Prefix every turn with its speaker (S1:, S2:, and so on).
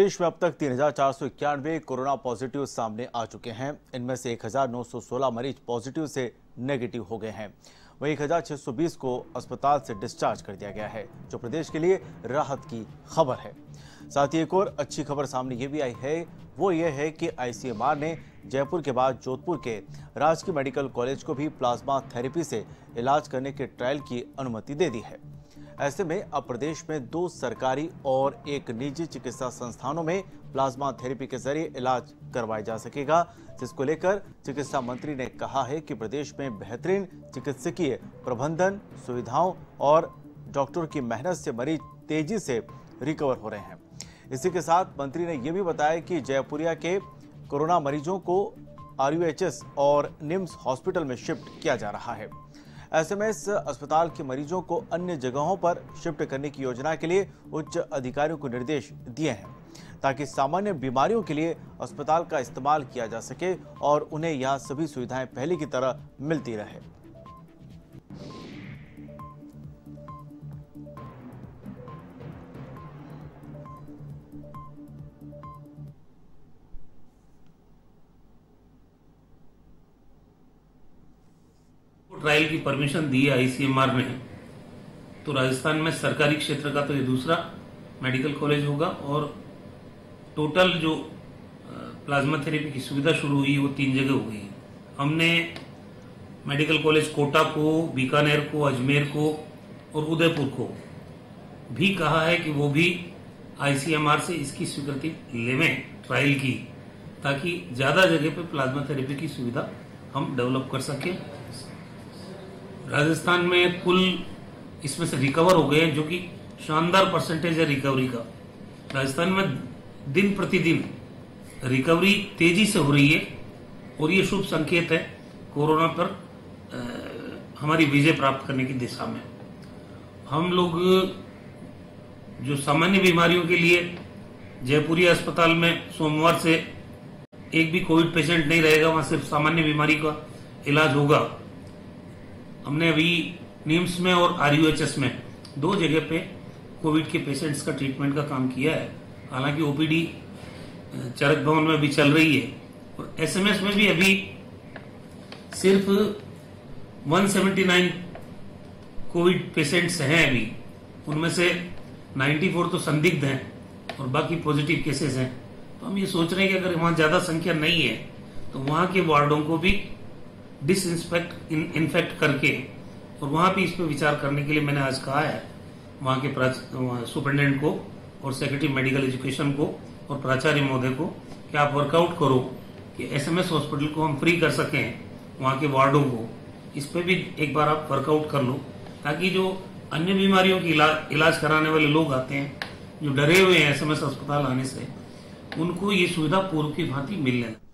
S1: देश में अब तक तीन हज़ार चार सौ इक्यानवे कोरोना पॉजिटिव सामने आ चुके हैं। इनमें से 1916 मरीज़ पॉजिटिव से नेगेटिव हो गए हैं। वहीं 1620 को अस्पताल से डिस्चार्ज कर दिया गया है, जो प्रदेश के लिए राहत की खबर है। साथ ही एक और अच्छी खबर सामने ये भी आई है, वो ये है कि आईसीएमआर ने जयपुर के बाद जोधपुर के राजकीय मेडिकल कॉलेज को भी प्लाज्मा थेरेपी से इलाज करने के ट्रायल की अनुमति दे दी है। ऐसे में अब प्रदेश में दो सरकारी और एक निजी चिकित्सा संस्थानों में प्लाज्मा थेरेपी के ज़रिए इलाज करवाया जा सकेगा, जिसको लेकर चिकित्सा मंत्री ने कहा है कि प्रदेश में बेहतरीन चिकित्सकीय प्रबंधन, सुविधाओं और डॉक्टरों की मेहनत से मरीज़ तेज़ी से रिकवर हो रहे हैं। इसी के साथ मंत्री ने यह भी बताया कि जयपुरिया के कोरोना मरीजों को आरयूएचएस और निम्स हॉस्पिटल में शिफ्ट किया जा रहा है। एसएमएस अस्पताल के मरीजों को अन्य जगहों पर शिफ्ट करने की योजना के लिए उच्च अधिकारियों को निर्देश दिए हैं, ताकि सामान्य बीमारियों के लिए अस्पताल का इस्तेमाल किया जा सके और उन्हें यहाँ सभी सुविधाएँ पहले की तरह मिलती रहे।
S2: ट्रायल की परमिशन दी है आईसीएमआर ने। तो राजस्थान में सरकारी क्षेत्र का तो ये दूसरा मेडिकल कॉलेज होगा और टोटल जो प्लाज्मा थेरेपी की सुविधा शुरू हुई वो तीन जगह हो गई। हमने मेडिकल कॉलेज कोटा को, बीकानेर को, अजमेर को और उदयपुर को भी कहा है कि वो भी आईसीएमआर से इसकी स्वीकृति लेवें, ट्रायल की, ताकि ज़्यादा जगह पे प्लाज्मा थेरेपी की सुविधा हम डेवलप कर सकें। राजस्थान में कुल इसमें से रिकवर हो गए जो कि शानदार परसेंटेज है रिकवरी का। राजस्थान में दिन प्रतिदिन रिकवरी तेज़ी से हो रही है और ये शुभ संकेत है कोरोना पर आ, हमारी विजय प्राप्त करने की दिशा में। हम लोग जो सामान्य बीमारियों के लिए जयपुरी अस्पताल में सोमवार से एक भी कोविड पेशेंट नहीं रहेगा वहाँ सिर्फ़ सामान्य बीमारी का इलाज होगा। हमने अभी निम्स में और आरयूएचएस में दो जगह पे कोविड के पेशेंट्स का ट्रीटमेंट का काम किया है। हालाँकि ओपीडी चरक भवन में भी चल रही है। और एसएमएस में भी अभी सिर्फ़ 179 कोविड पेशेंट्स हैं अभी। उनमें से 94 तो संदिग्ध हैं और बाकी पॉजिटिव केसेस हैं। तो हम ये सोच रहे हैं कि अगर वहाँ ज़्यादा संख्या नहीं है तो वहाँ के वार्डों को भी डिसइंस्पेक्ट इन्फेक्ट करके और वहाँ भी इस पर विचार करने के लिए मैंने आज कहा है वहाँ के सुपरिटेंडेंट को और सेक्रेटरी मेडिकल एजुकेशन को और प्राचार्य महोदय को कि आप वर्कआउट करो कि एसएमएस हॉस्पिटल को हम फ्री कर सकें वहाँ के वार्डों को। इस पर भी एक बार आप वर्कआउट कर लो ताकि जो अन्य बीमारियों की इलाज, इलाज कराने वाले लोग आते हैं जो डरे हुए हैं एसएमएस अस्पताल आने से उनको ये सुविधा पूर्व की भांति मिल मिलने